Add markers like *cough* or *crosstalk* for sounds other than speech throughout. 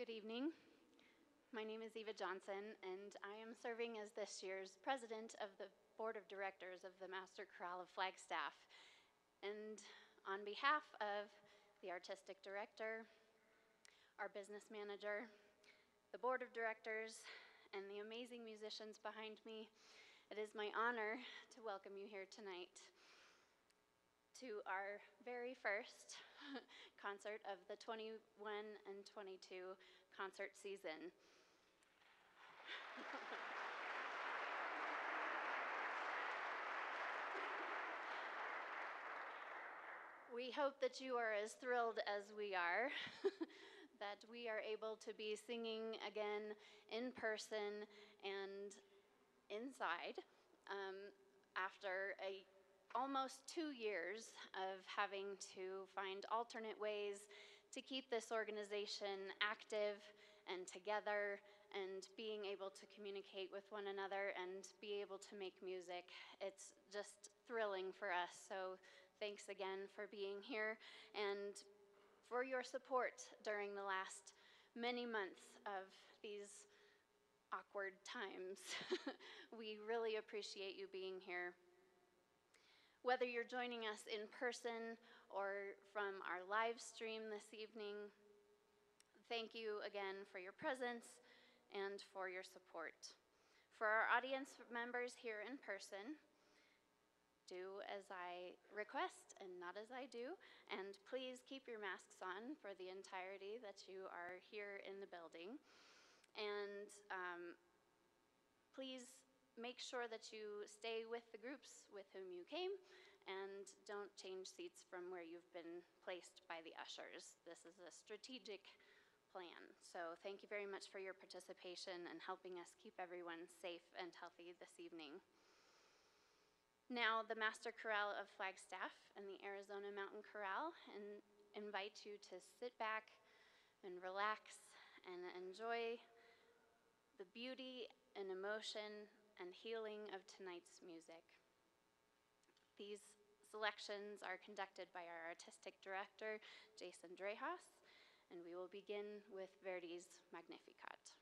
Good evening. My name is Eva Johnson, and I am serving as this year's president of the Board of Directors of the Master Chorale of Flagstaff. And on behalf of the artistic director, our business manager, the board of directors, and the amazing musicians behind me, it is my honor to welcome you here tonight to our very first *laughs* concert of the 21 and 22 concert season. *laughs* we hope that you are as thrilled as we are. *laughs* that we are able to be singing again in person and inside um, after a almost two years of having to find alternate ways to keep this organization active and together and being able to communicate with one another and be able to make music. It's just thrilling for us. So thanks again for being here and for your support during the last many months of these awkward times. *laughs* we really appreciate you being here. Whether you're joining us in person or from our live stream this evening, thank you again for your presence and for your support. For our audience members here in person, do as I request and not as I do, and please keep your masks on for the entirety that you are here in the building. And um, please make sure that you stay with the groups with whom you came and don't change seats from where you've been placed by the ushers. This is a strategic plan. So thank you very much for your participation and helping us keep everyone safe and healthy this evening. Now, the Master Chorale of Flagstaff and the Arizona Mountain Chorale and invite you to sit back and relax and enjoy the beauty and emotion and healing of tonight's music. These selections are conducted by our artistic director, Jason Drehas, and we will begin with Vivaldi's Magnificat.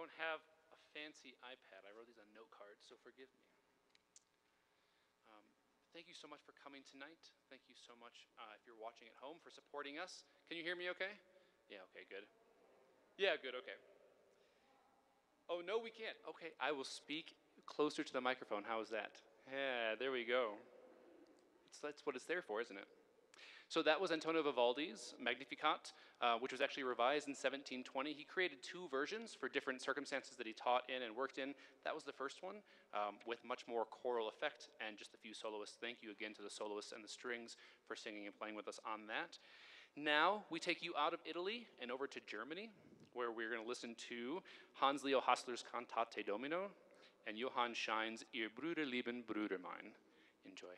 Don't have a fancy iPad. I wrote these on note cards, so forgive me. Um, thank you so much for coming tonight. Thank you so much, uh, if you're watching at home, for supporting us. Can you hear me okay? Yeah, okay, good. Yeah, good, okay. Oh, no, we can't. Okay, I will speak closer to the microphone. How is that? Yeah, there we go. It's, that's what it's there for, isn't it? So that was Antonio Vivaldi's Magnificat, uh, which was actually revised in 1720. He created two versions for different circumstances that he taught in and worked in. That was the first one, um, with much more choral effect and just a few soloists. Thank you again to the soloists and the strings for singing and playing with us on that. Now we take you out of Italy and over to Germany, where we're going to listen to Hans Leo Hassler's Cantate Domino and Johann Schein's Ihr Brüder lieben Brüder mein. Enjoy.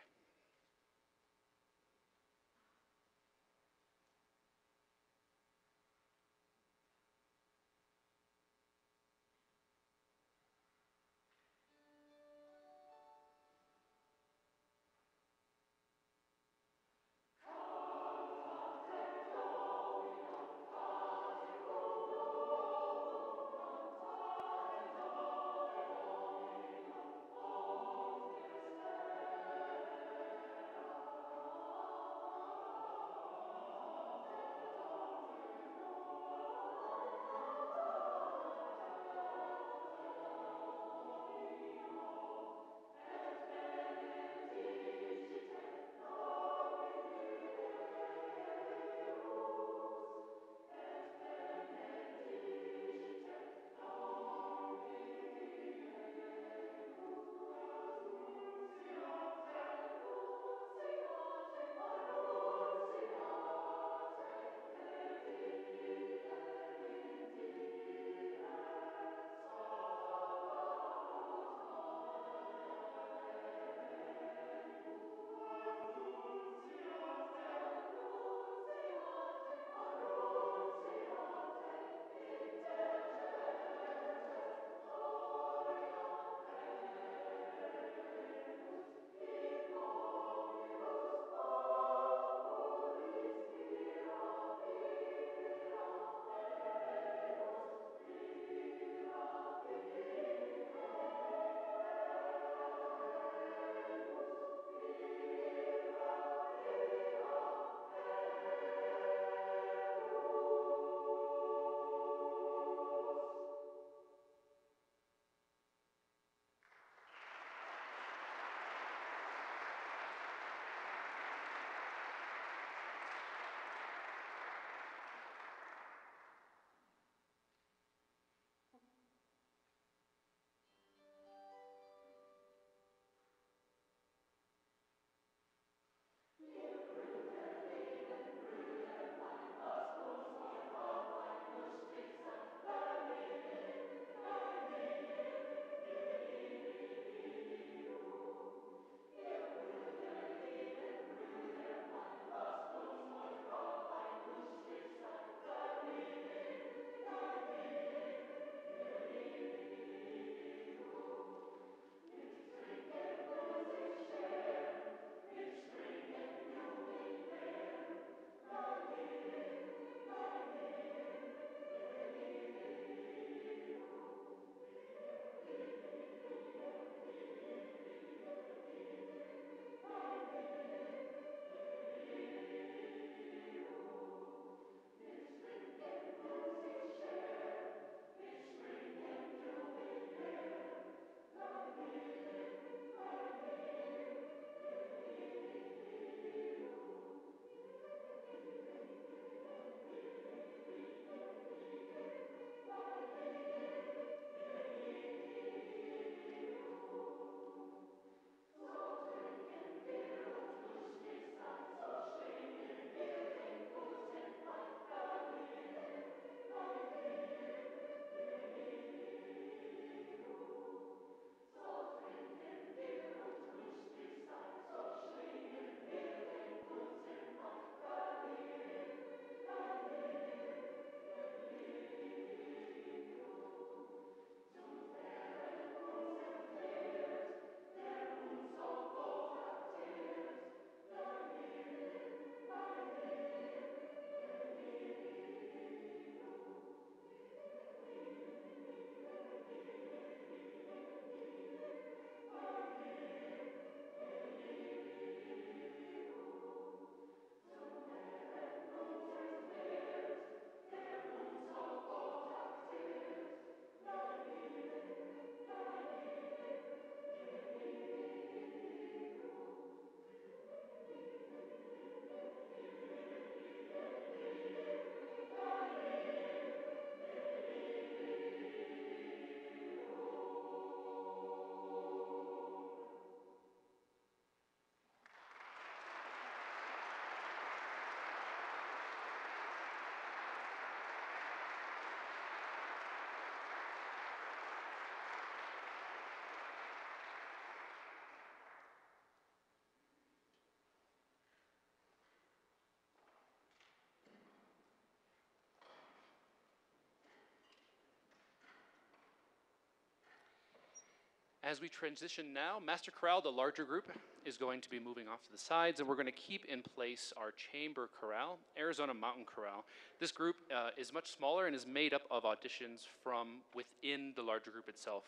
As we transition now, Master Chorale, the larger group, is going to be moving off to the sides, and we're going to keep in place our chamber chorale, Arizona Mountain Chorale. This group uh, is much smaller and is made up of auditions from within the larger group itself.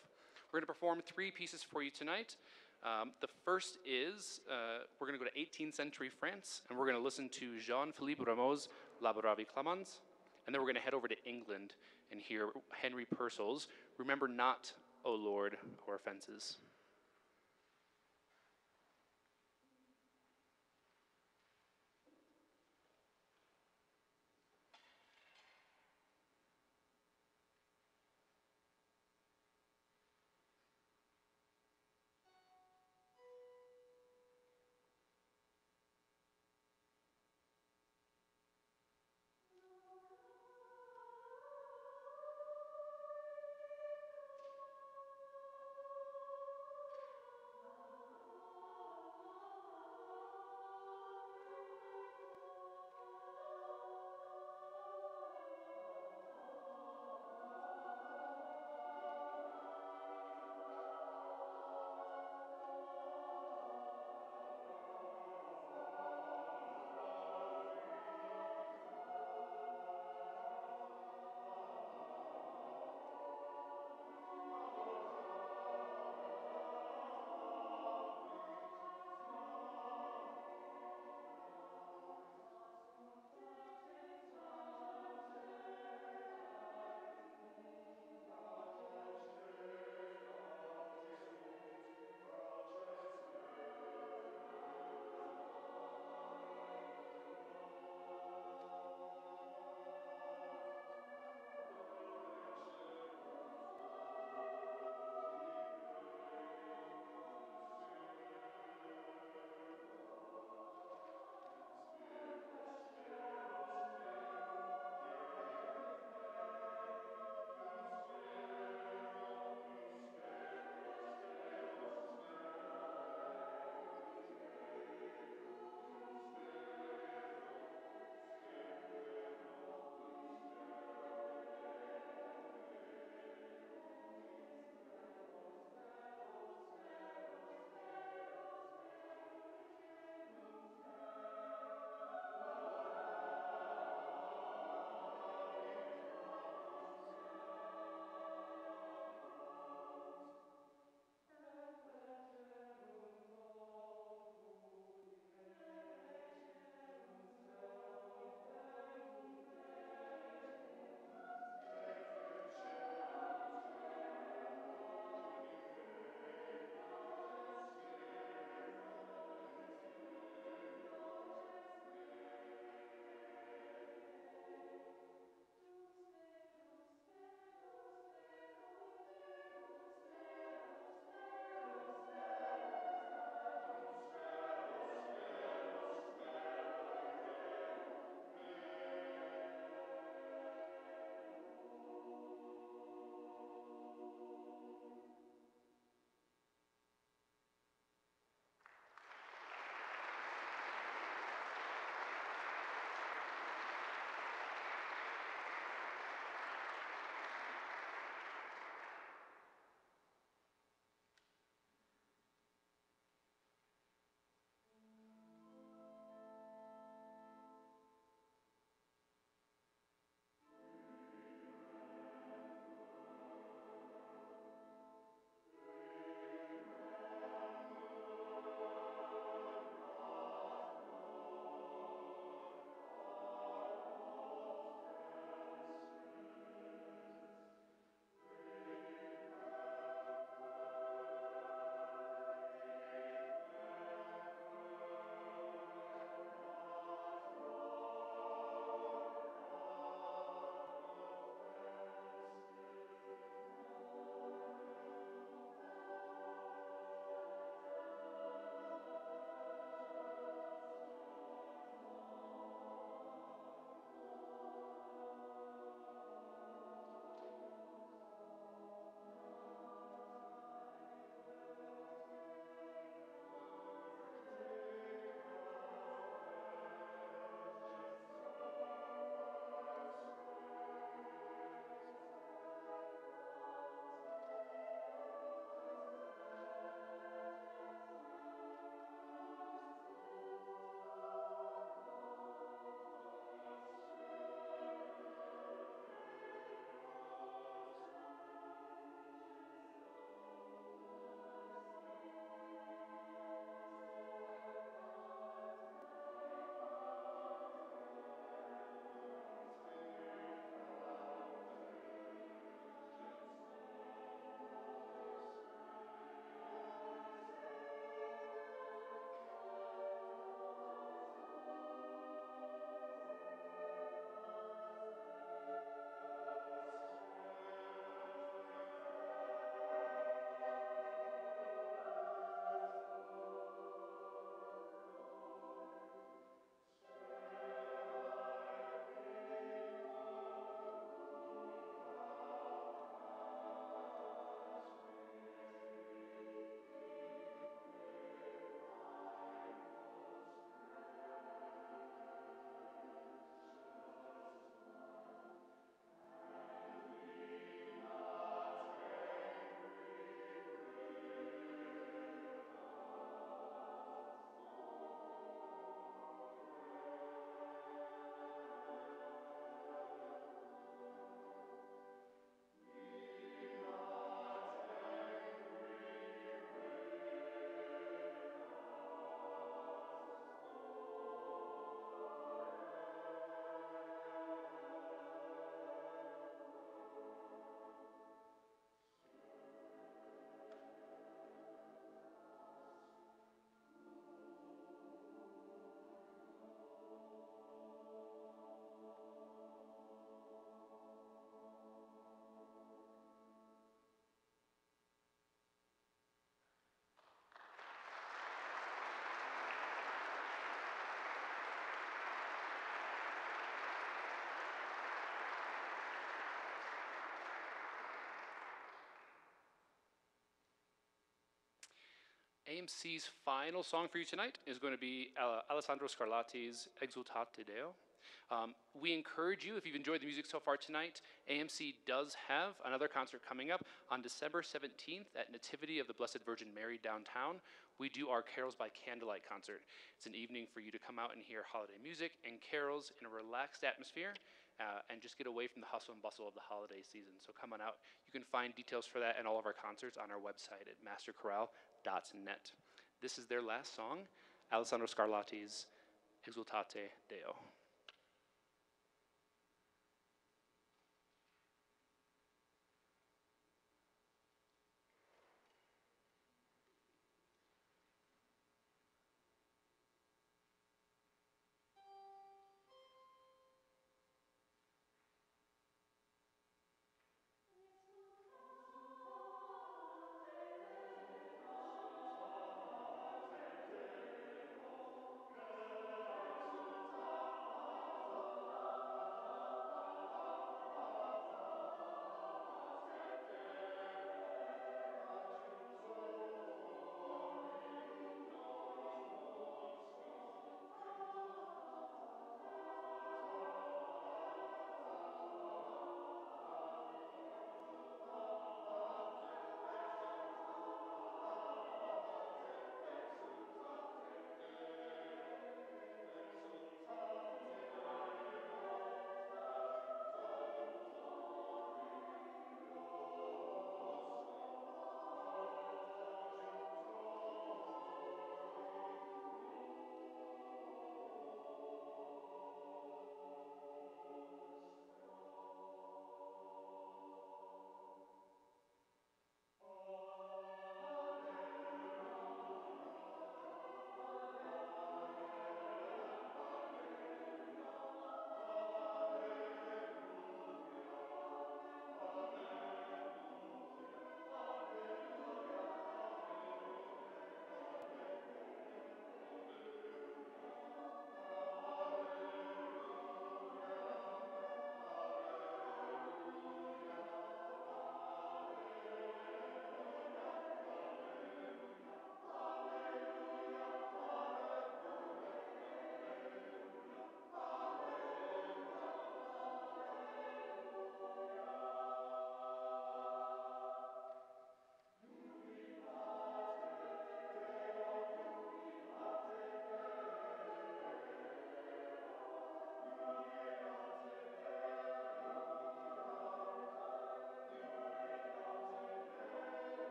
We're going to perform three pieces for you tonight. Um, the first is uh, we're going to go to 18th century France, and we're going to listen to Jean Philippe Rameau's Laboravi Clamans, and then we're going to head over to England and hear Henry Purcell's Remember Not, O Lord, Our Offenses. AMC's final song for you tonight is going to be uh, Alessandro Scarlatti's Exultate Deo. Um, we encourage you, if you've enjoyed the music so far tonight, AMC does have another concert coming up on December 17th at Nativity of the Blessed Virgin Mary downtown. We do our Carols by Candlelight concert. It's an evening for you to come out and hear holiday music and carols in a relaxed atmosphere uh, and just get away from the hustle and bustle of the holiday season. So come on out. You can find details for that and all of our concerts on our website at masterchorale.net. This is their last song, Alessandro Scarlatti's Exultate Deo.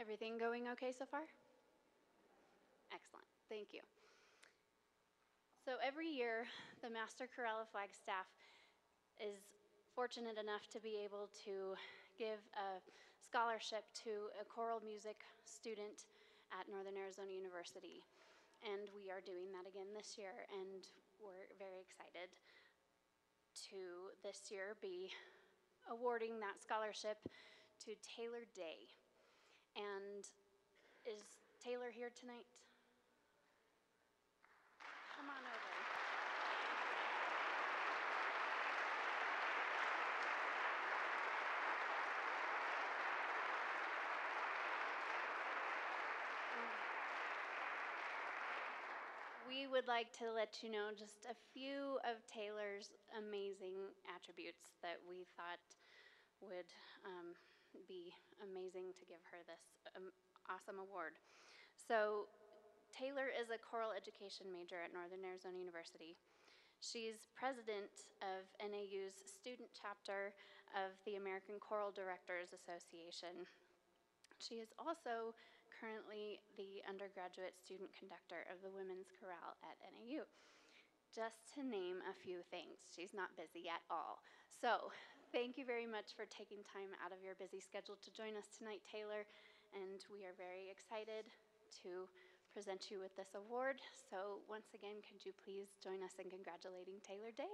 Everything going okay so far? Excellent, thank you. So every year, the Master Chorale of Flagstaff is fortunate enough to be able to give a scholarship to a choral music student at Northern Arizona University. And we are doing that again this year, and we're very excited to this year be awarding that scholarship to Taylor Day. And is Taylor here tonight? Come on over. We would like to let you know just a few of Taylor's amazing attributes that we thought would um, be amazing to give her this um, awesome award. So, Taylor is a choral education major at Northern Arizona University. She's president of NAU's student chapter of the American Choral Directors Association. She is also currently the undergraduate student conductor of the Women's Chorale at NAU. Just to name a few things, she's not busy at all. So, thank you very much for taking time out of your busy schedule to join us tonight, Taylor. And we are very excited to present you with this award. So, once again, could you please join us in congratulating Taylor Day?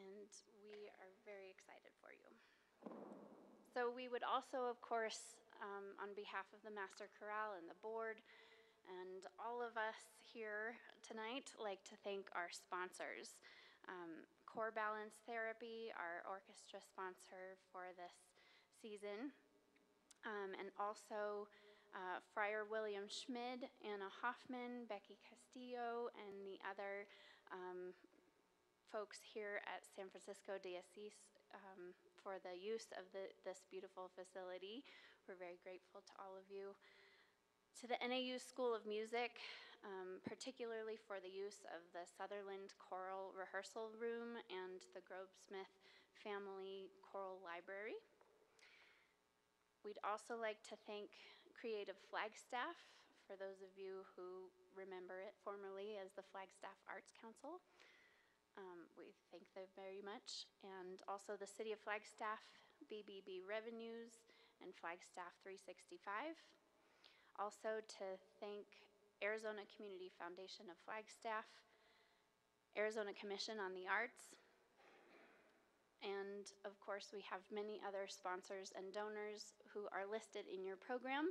and we are very excited for you. So, we would also, of course, um, on behalf of the Master Chorale and the board and all of us here tonight, like to thank our sponsors. Um, Core Balance Therapy, our orchestra sponsor for this season, um, and also uh, Friar William Schmid, Anna Hoffman, Becky Castillo, and the other um, folks here at San Francisco um, for the use of the, this beautiful facility. We're very grateful to all of you. To the NAU School of Music, um, particularly for the use of the Sutherland Choral Rehearsal Room and the Grobesmith Family Choral Library. We'd also like to thank Creative Flagstaff, for those of you who remember it formerly as the Flagstaff Arts Council. Um, we thank them very much. And also the City of Flagstaff, BBB Revenues, and Flagstaff 365. Also to thank Arizona Community Foundation of Flagstaff, Arizona Commission on the Arts, and of course, we have many other sponsors and donors who are listed in your program,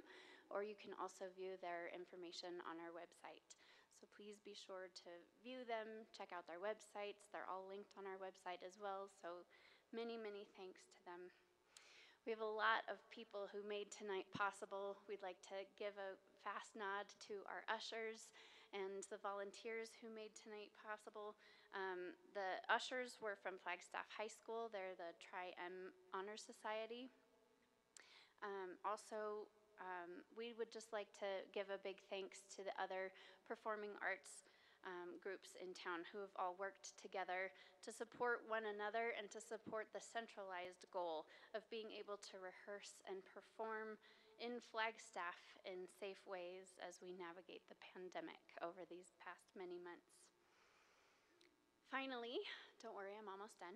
or you can also view their information on our website. So please be sure to view them, check out their websites. They're all linked on our website as well. So many, many thanks to them. We have a lot of people who made tonight possible. We'd like to give a fast nod to our ushers and the volunteers who made tonight possible. Um, the ushers were from Flagstaff High School. They're the Tri-M Honor Society. Um, also, um, we would just like to give a big thanks to the other performing arts um, groups in town who have all worked together to support one another and to support the centralized goal of being able to rehearse and perform in Flagstaff in safe ways as we navigate the pandemic over these past many months. Finally, don't worry, I'm almost done.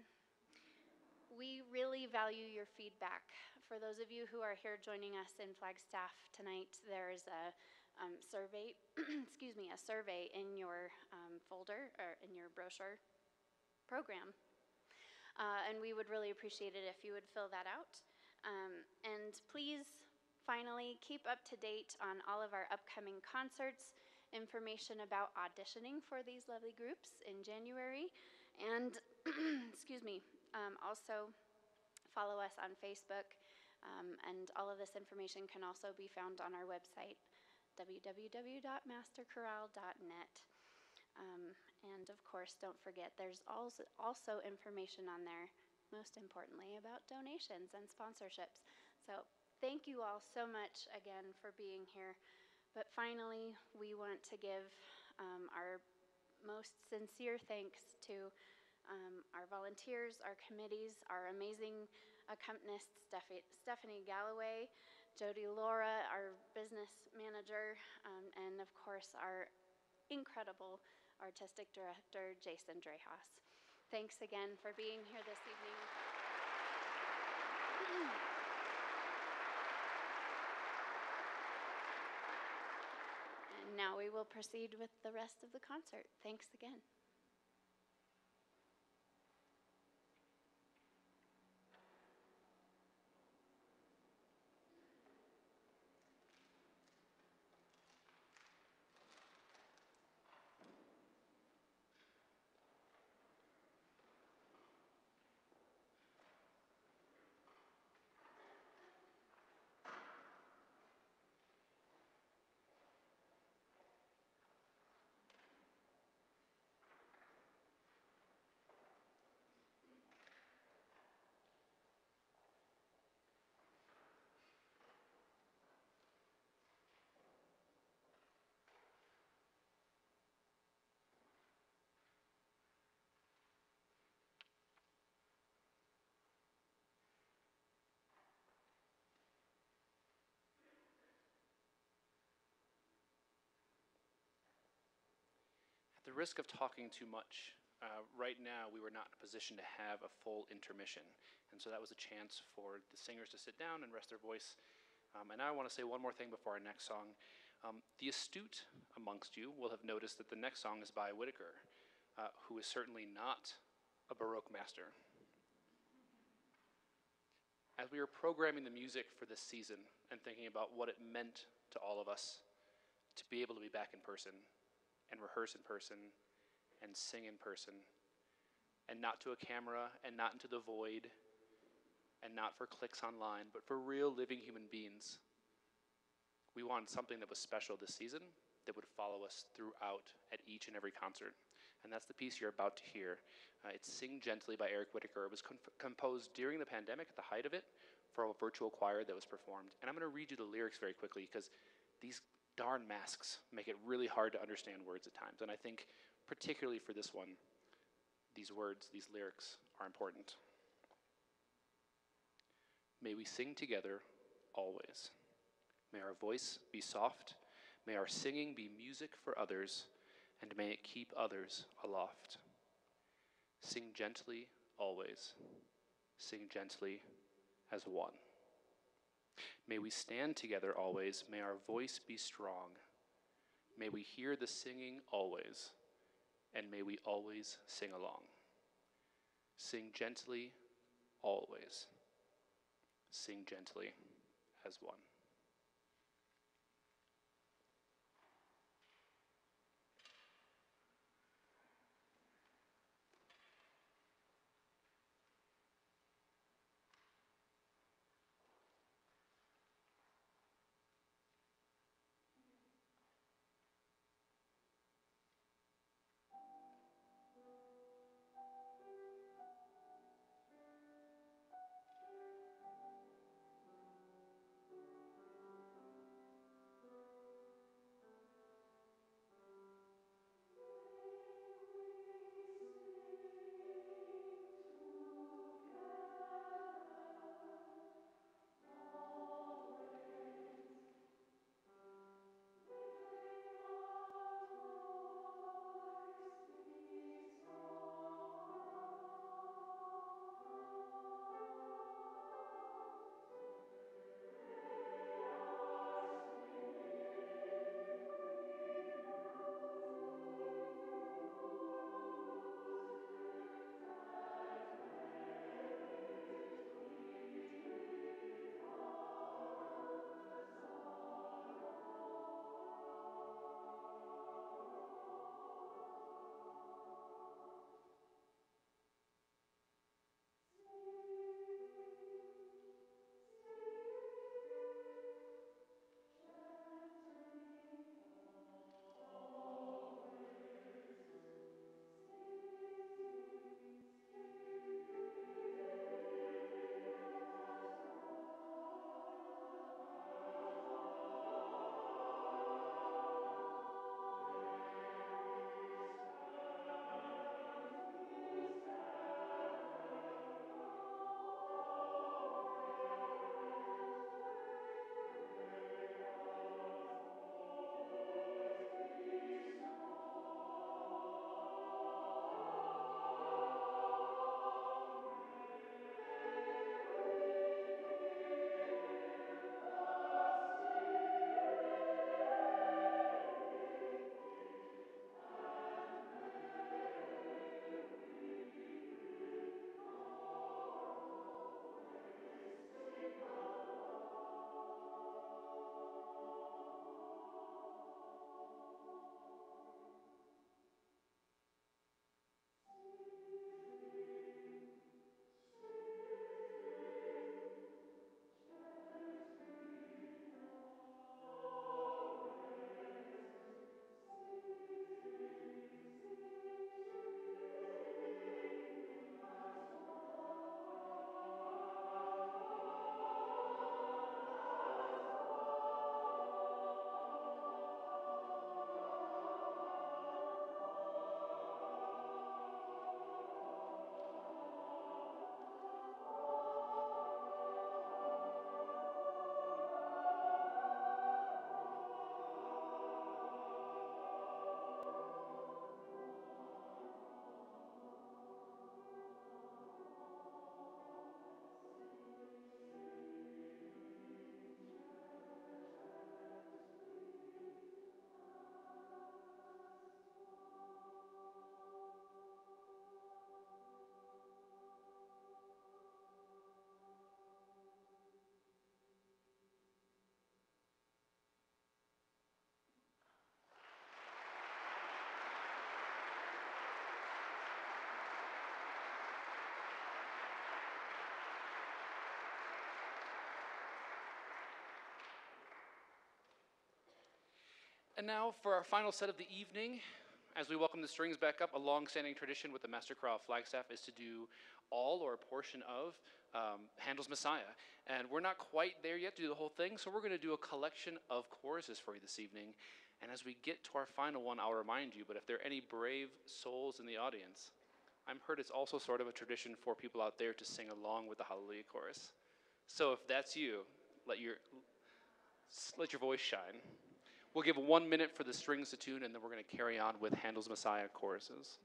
We really value your feedback. For those of you who are here joining us in Flagstaff tonight, there is a um, survey, *clears throat* excuse me, a survey in your um, folder or in your brochure program. Uh, and we would really appreciate it if you would fill that out. Um, and please, finally, keep up to date on all of our upcoming concerts, information about auditioning for these lovely groups in January, and, *clears throat* excuse me, um, also follow us on Facebook. Um, and all of this information can also be found on our website, www.masterchorale.net. Um, and of course, don't forget, there's also, also information on there, most importantly, about donations and sponsorships. So thank you all so much again for being here But finally, we want to give um, our most sincere thanks to um, our volunteers, our committees, our amazing accompanists, Steph- Stephanie Galloway, Jody Laura, our business manager, um, and of course, our incredible artistic director, Jason Drehas. Thanks again for being here this evening. And now we will proceed with the rest of the concert. Thanks again. The risk of talking too much, uh, right now we were not in a position to have a full intermission. And so that was a chance for the singers to sit down and rest their voice. Um, and I want to say one more thing before our next song. Um, the astute amongst you will have noticed that the next song is by Whitacre, uh, who is certainly not a Baroque master. As we were programming the music for this season and thinking about what it meant to all of us to be able to be back in person and rehearse in person and sing in person and not to a camera and not into the void and not for clicks online, but for real living human beings. We wanted something that was special this season that would follow us throughout at each and every concert. And that's the piece you're about to hear. Uh, it's Sing Gently by Eric Whitacre. It was con- composed during the pandemic, at the height of it, for a virtual choir that was performed. And I'm going to read you the lyrics very quickly because these darn masks make it really hard to understand words at times. And I think, particularly for this one, these words, these lyrics are important. May we sing together always. May our voice be soft. May our singing be music for others, and may it keep others aloft. Sing gently always. Sing gently as one. May we stand together always. May our voice be strong. May we hear the singing always, and may we always sing along. Sing gently always. Sing gently as one. And now for our final set of the evening, as we welcome the strings back up, a long-standing tradition with the Master Chorale Flagstaff is to do all or a portion of um, Handel's Messiah. And we're not quite there yet to do the whole thing, so we're going to do a collection of choruses for you this evening. And as we get to our final one, I'll remind you, but if there are any brave souls in the audience, I'm heard it's also sort of a tradition for people out there to sing along with the Hallelujah chorus. So if that's you, let your let your voice shine. We'll give one minute for the strings to tune, and then we're going to carry on with Handel's Messiah choruses.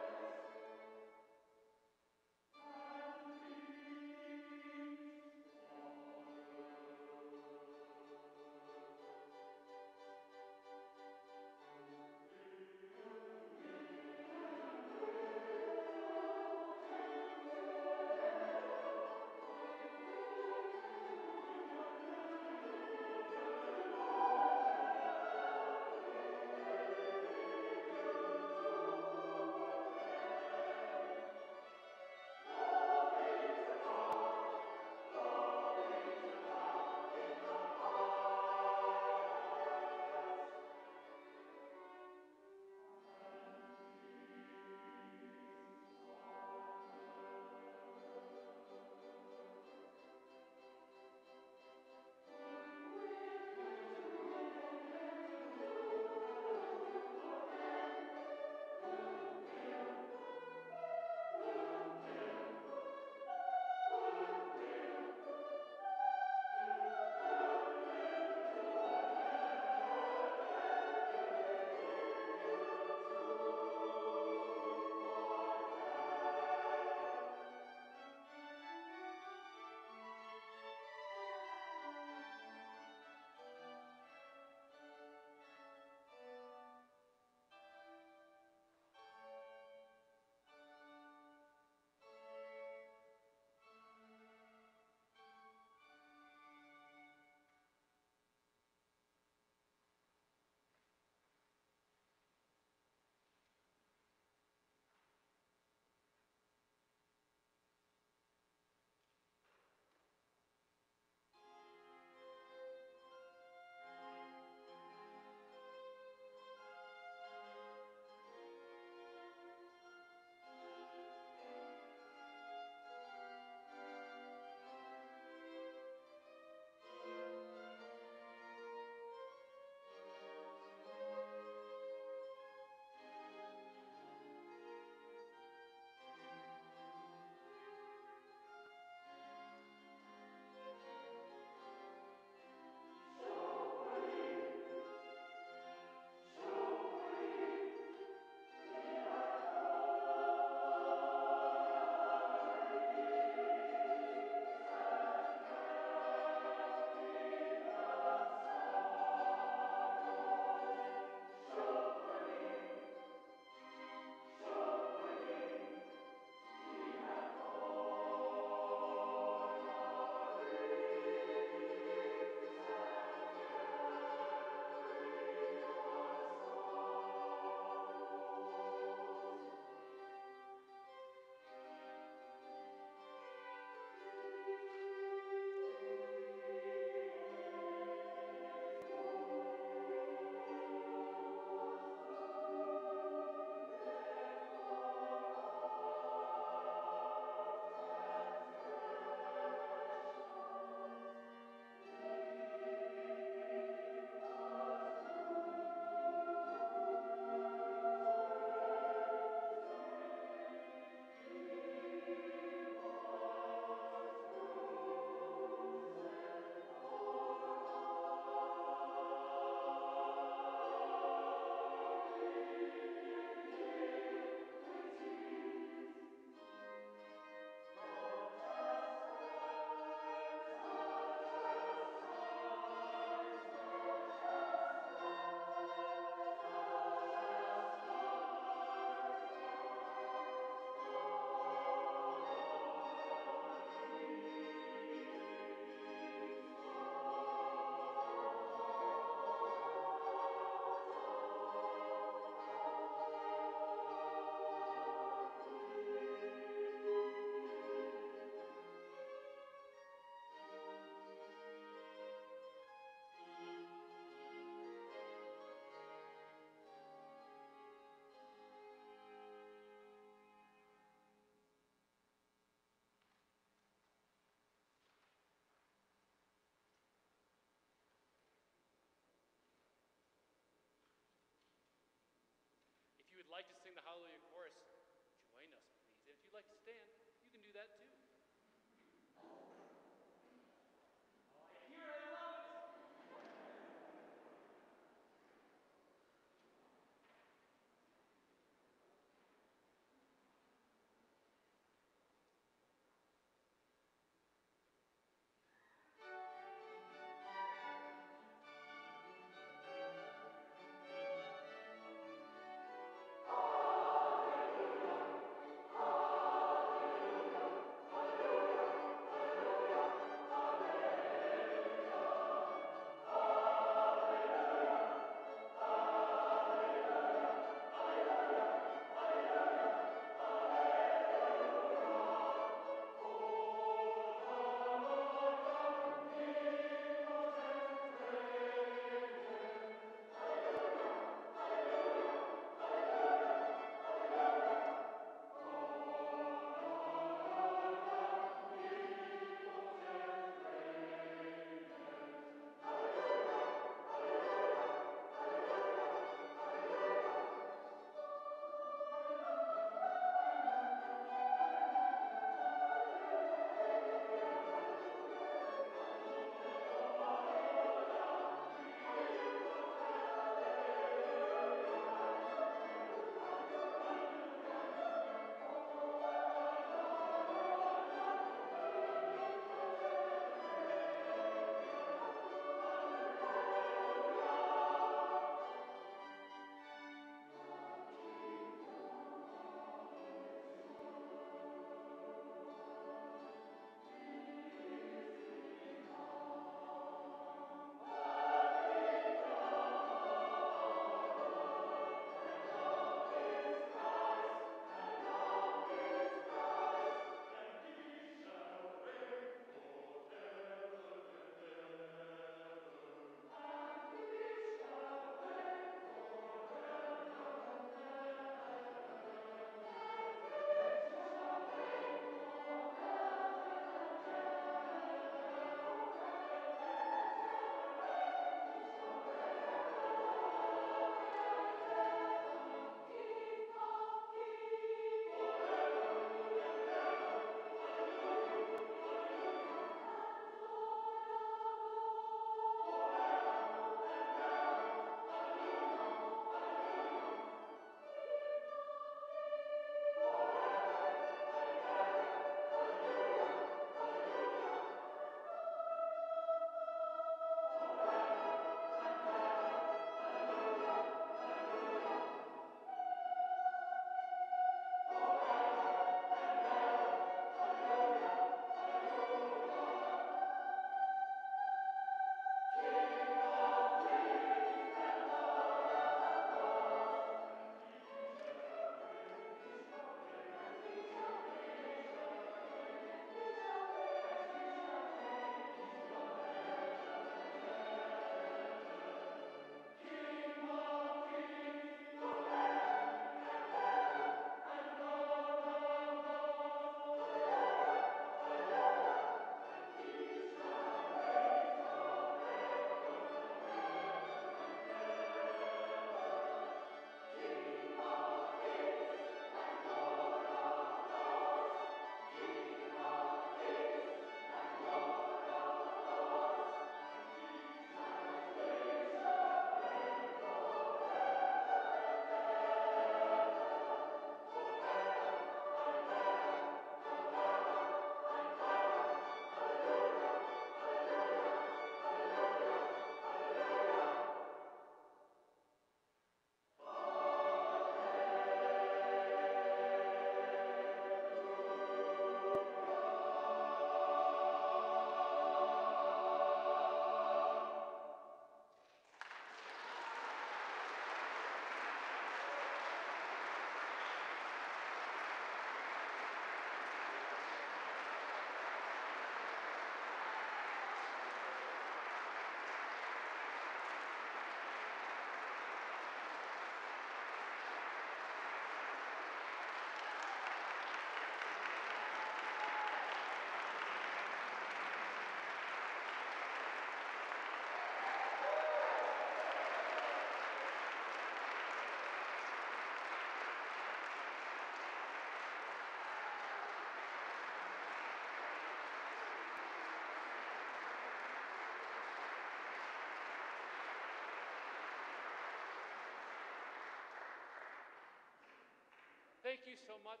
Thank you so much.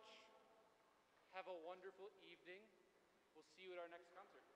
Have a wonderful evening. We'll see you at our next concert.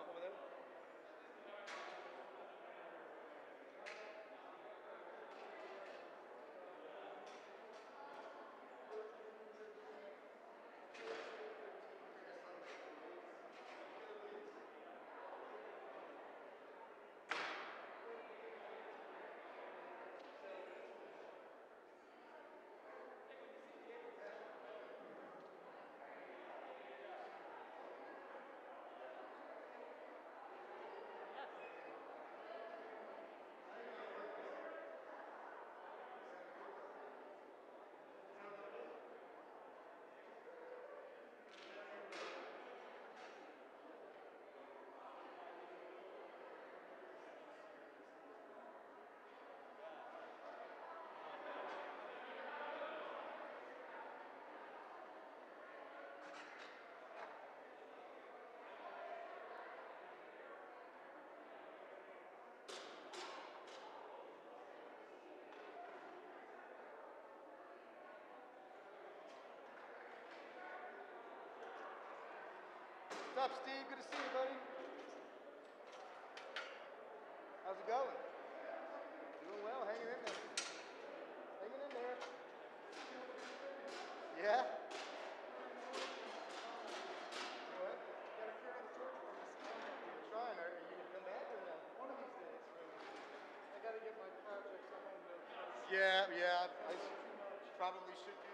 No, over up, Steve? Good to see you, buddy. How's it going? Doing well, hanging in there. Hanging in there. Yeah? What? Gotta trying. Are you? One of these days. I gotta get my projects. Yeah, yeah. I probably should do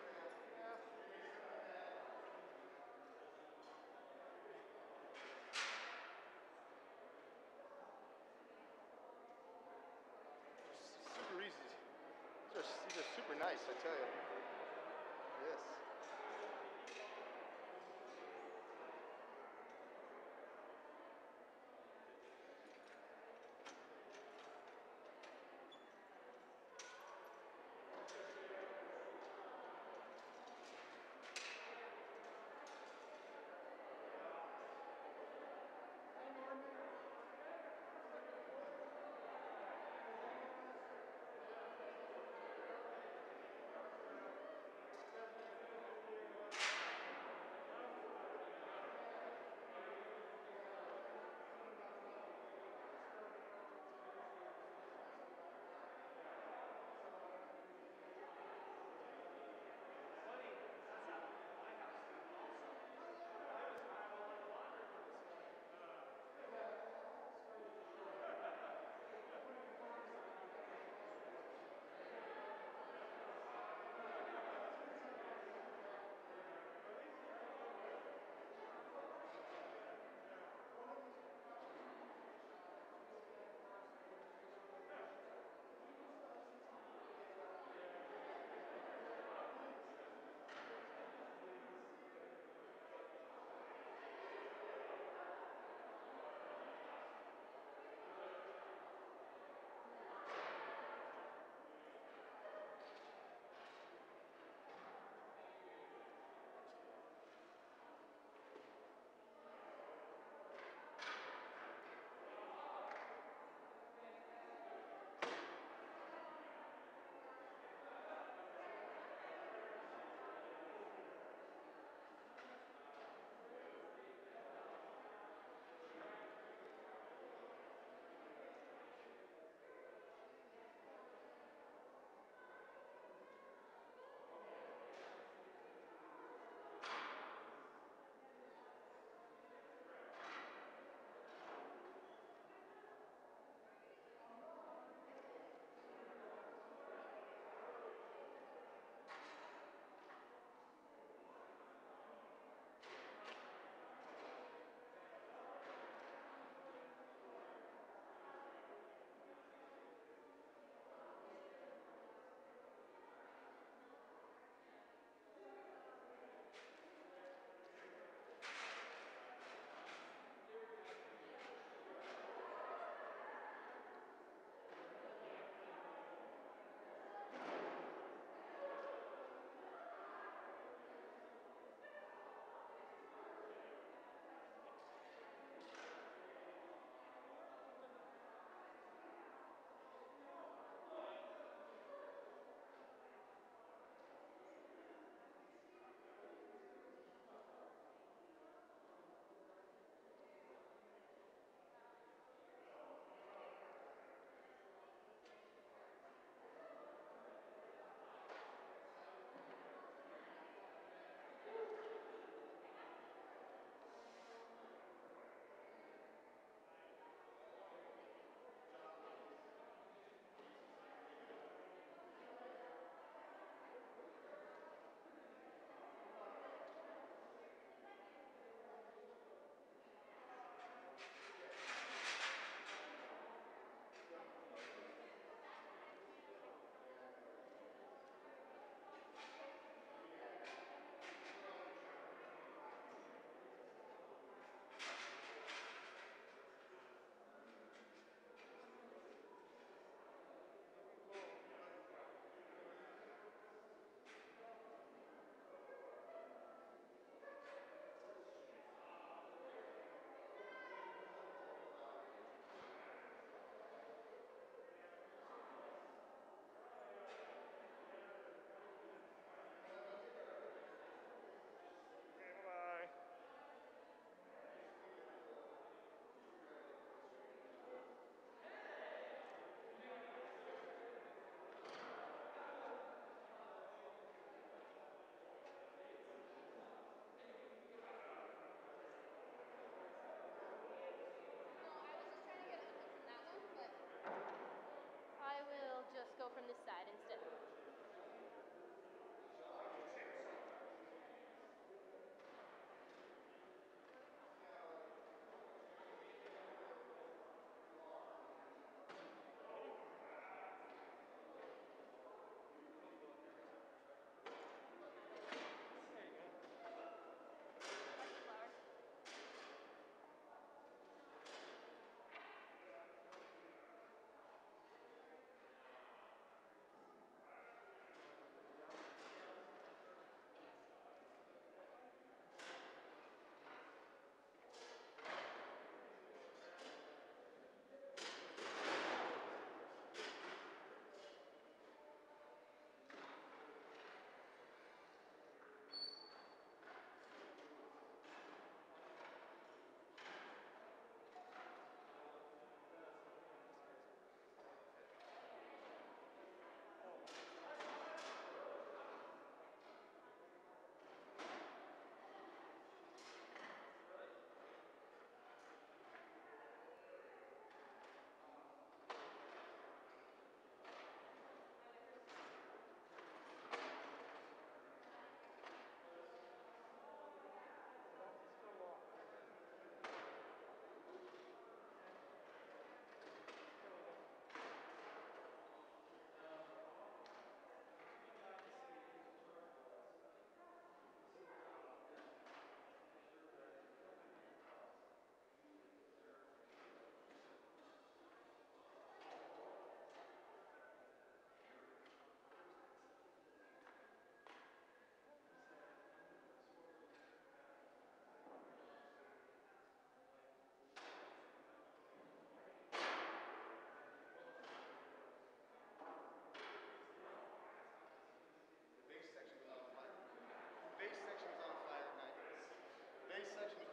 such